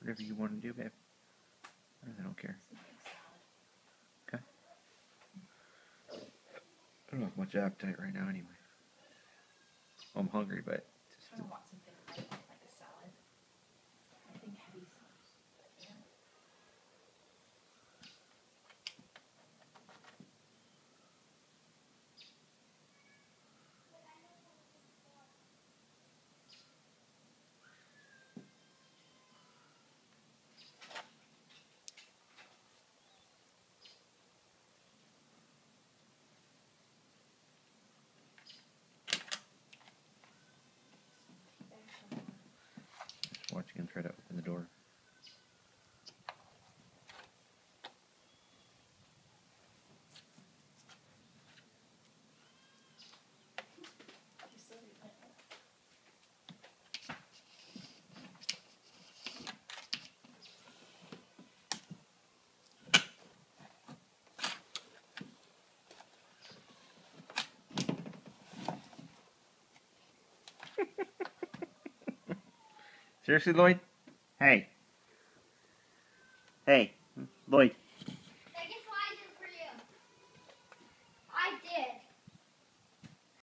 Whatever you want to do, babe. I don't care. Okay. I don't have much appetite right now, anyway. I'm hungry, but just Seriously, Lloyd? Hey. Hey, Lloyd.